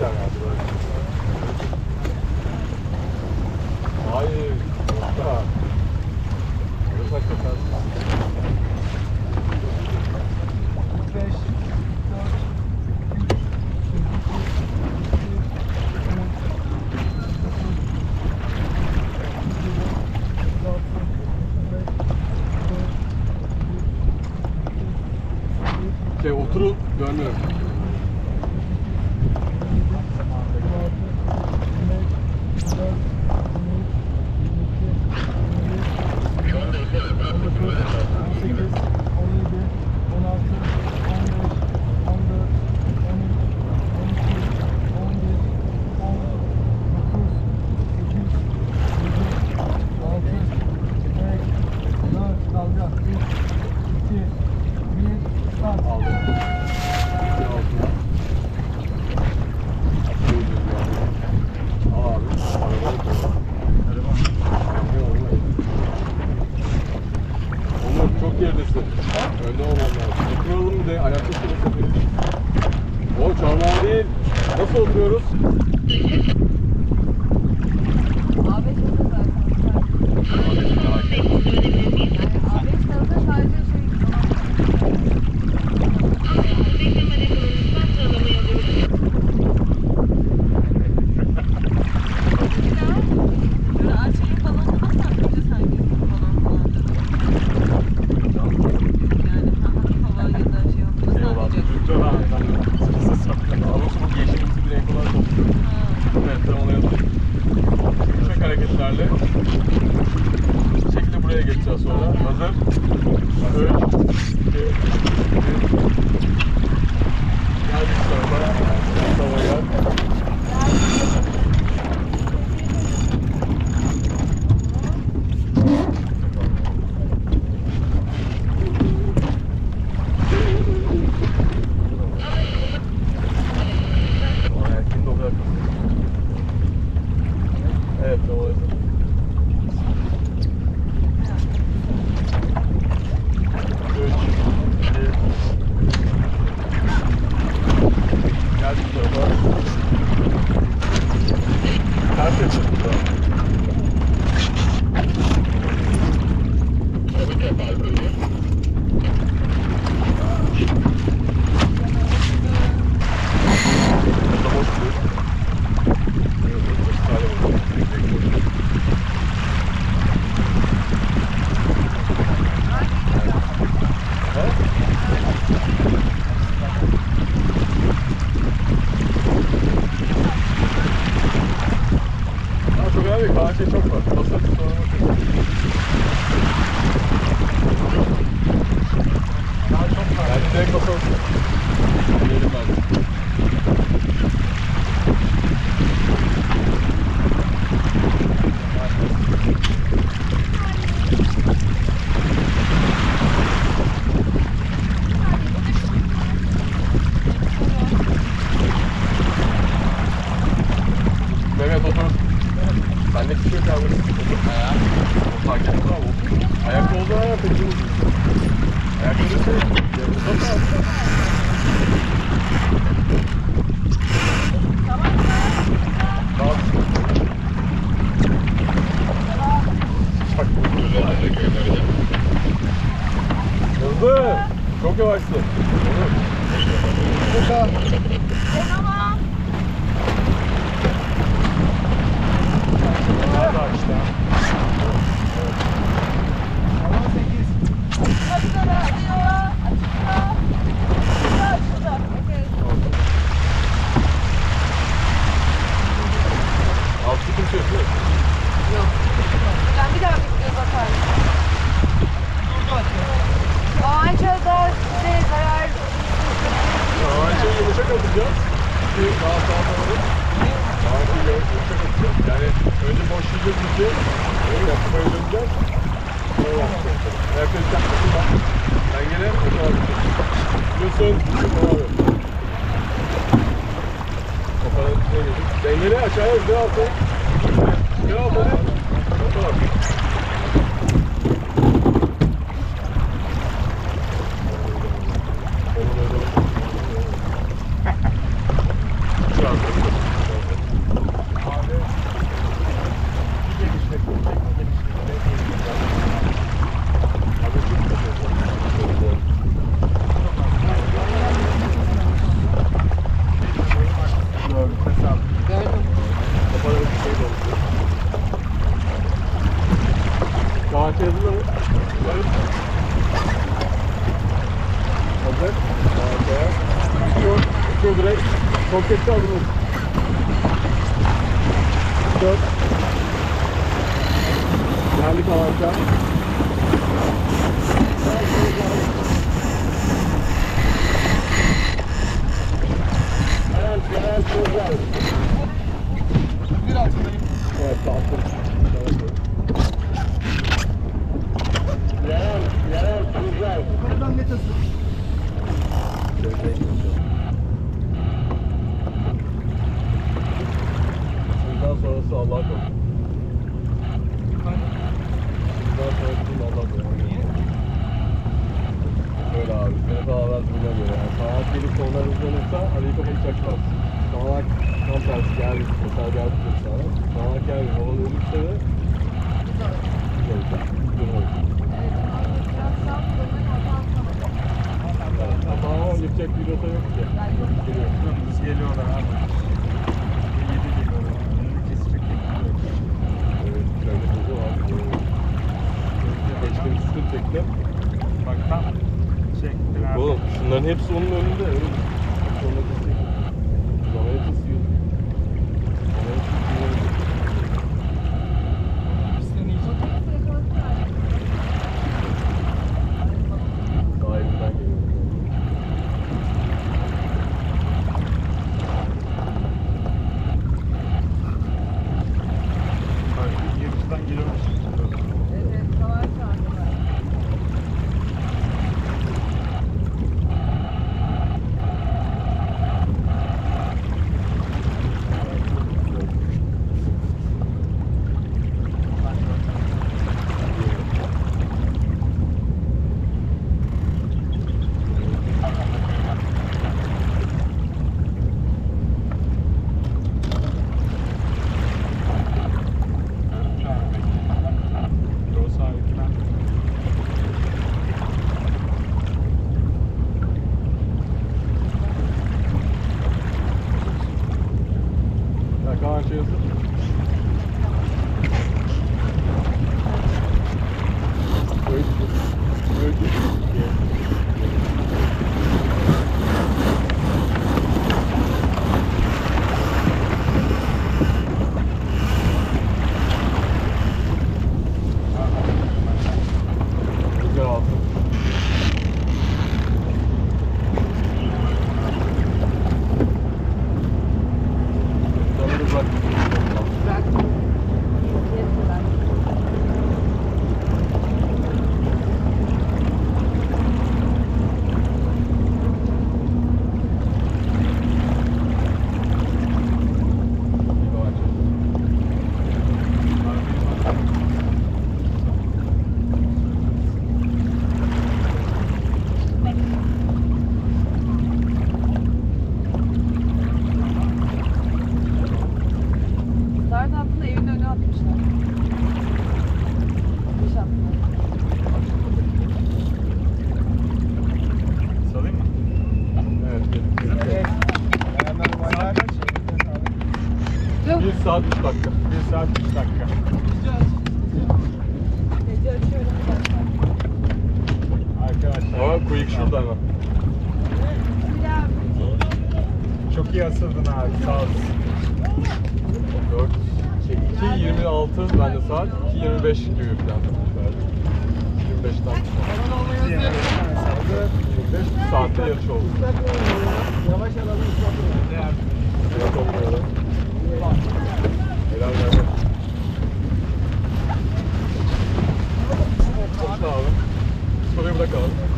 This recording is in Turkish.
tane abi böyle. Hayır. Usta. Orası hakikaten. Şey oturup dönüyorum. Nasıl oturuyoruz? Abi çok uzak. Abi sadece buraya geçeceğiz sonra. Hazır. Öl. Geldik sonra. Tavaya. Ben geliyorum. Yusuf. Kafanın üstüne geldik. Dengeli aşağıya hızlı altı. Hızlı altı. Hızlı altı. Hesap. Kafada bir şey oldu. Daha yazılı mı? Hazır. Harika. Tutuyor. Tutuyor direkt. Soketi aldınız. Dört. Geldik avanca. Evet, evet, güzel. Bir altındayım. Evet, kalktım. Yerel, yerel, güzel. Yukarıdan net ısır. Bundan sonrası Allah'a korusun. Bundan sonrası Allah korusun. Niye? Böyle abi. Seni daha evvel buna göre. Yani saat gelip sonlar hızlanırsa Ali'yi kapıyı çakmaz. Sağlak tam tersi geldi. Mesela geldi sana. Sağlak geldi. Hava dönüşse de güzel. Güzel olacak. Evet, Ama yapacak bir rota yok ki. Geliyor. Hız geliyorlar abi. Yedi geliyorlar. Önünü kesecek tekne yok. Evet, şöyle hızı var. Geçtiğim sıkıntı tekne. Bak tam çektin abi. Oğlum şunların hepsi onun Got you. saat 3 dakika. 1 saat 3 dakika. Arkadaşlar. Aa, kuyuk şurada bak. Çok iyi asıldın abi. Sağ olasın. 4, şey, 2.26 bende saat. 2.25 gibi bir plan. 25 dakika. 25 saatte yarış oldu. Yavaş alalım. Yavaş alalım. Opslaan. Sorry om dat kan.